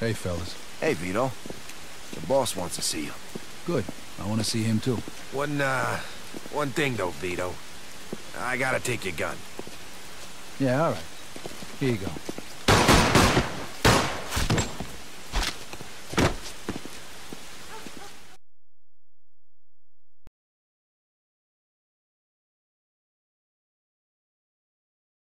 Hey, fellas. Hey, Vito. The boss wants to see you. Good. I want to see him, too. One, uh, one thing though, Vito. I gotta take your gun. Yeah, all right. Here you go.